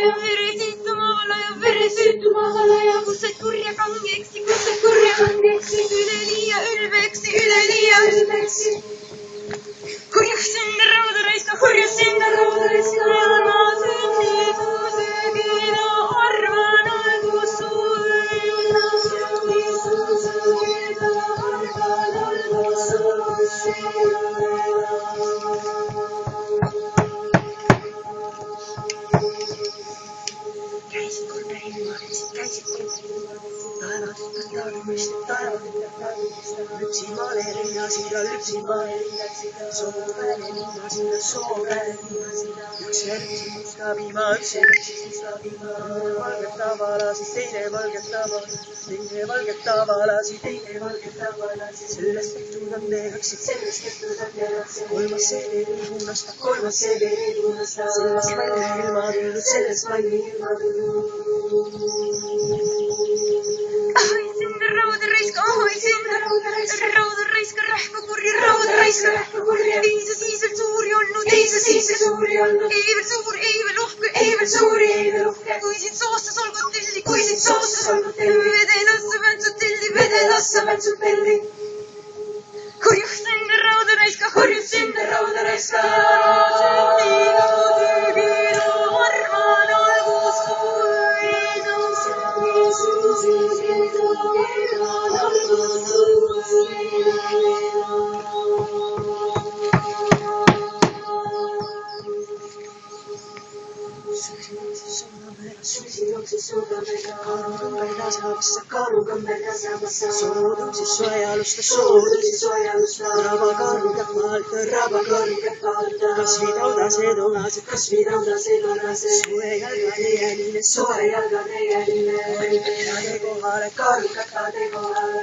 ja veri siittu maala ja veri syyttu maala ja kus said kurja kangeksi, kus said kurja kangeksi, üleliia ülbeksi, üleliia ülbeksi. Kord taevastest taevumist, taevastest lüpsimaale rinnasid ja lüpsimaale Soome linnasid ja Soome üks järgis musta piima, üks järgis musta piima, valget tavalasi, teine valget tavalasi, teine valget tavalasi, teine valget tavalasi, sellest tehtud on tehaksid, sellest tehtud on tehaksid, kolmas see veri punastab, kolmas see veri punastab, sellest valmi ilma tulnud, sellest valmi ilma Oi sinna raudaraiska, oi sinna raudaraiska, raudaraiska, rähkapurje, raudaraiska, Sooduksis suojalusta, sooduksis suojalusta, rabakarukad maalt, rabakarukad maalt, kasvidaudased onased, kasvidaudased onased, suejalgade jäline, suejalgade jäline, kade kohale, karukad kade kohale.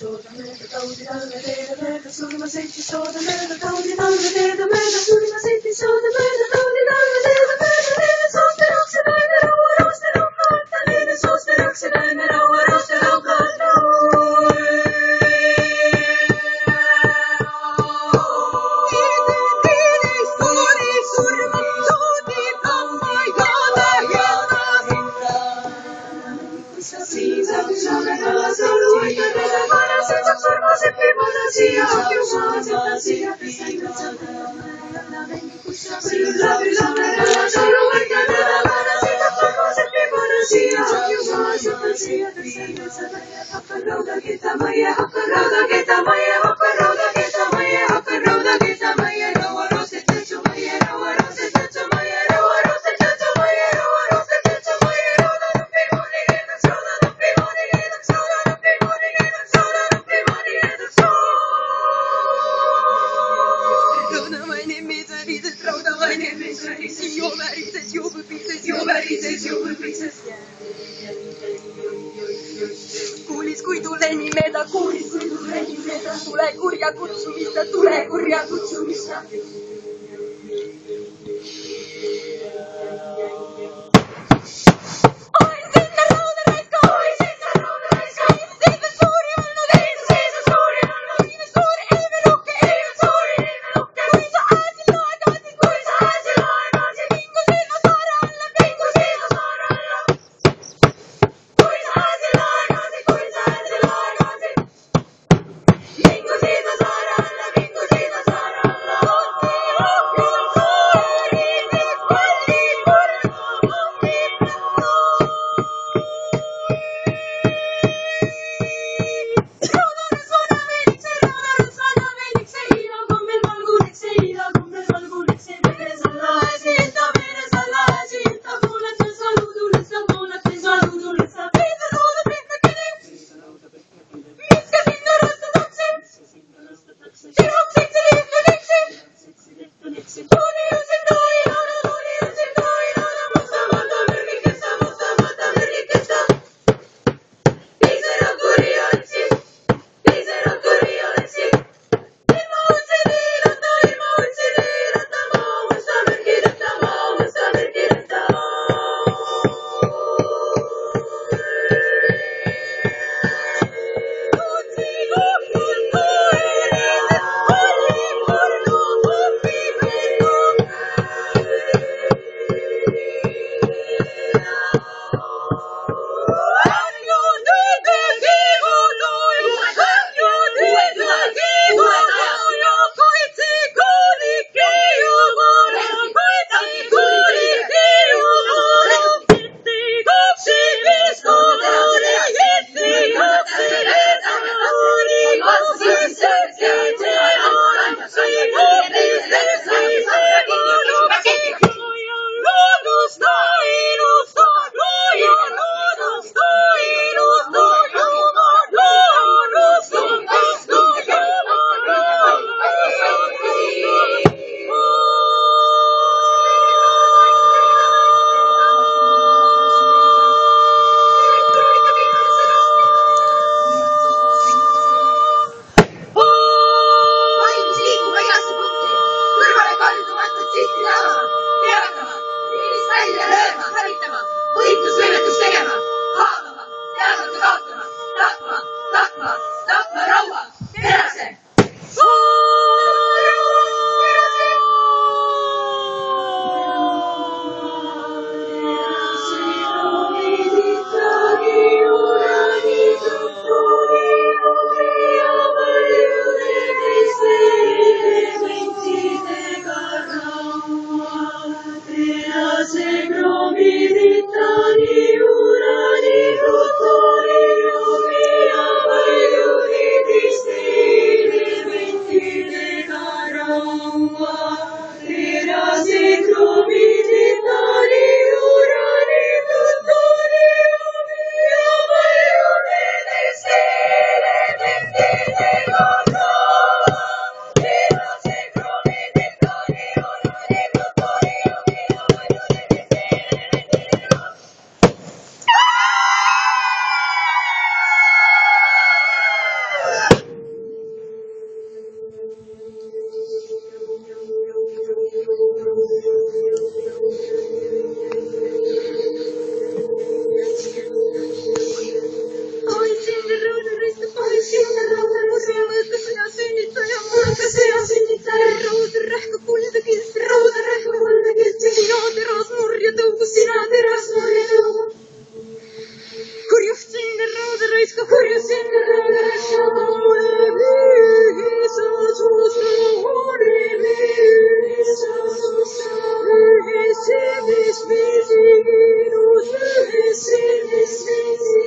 Thank you. formas de primacía, que usamos fantasía, sin la vida de la salud y de la Reni meitä kurisin, reni meitä tulee kurja kutsumista, tulee kurja kutsumista. духу сірати раз молю. Курю в цінне рода рейська, курю в цінне рода рейська, моє віса, зуса, горе віса, зуса, віса, віса, віса, віса, віса, віса,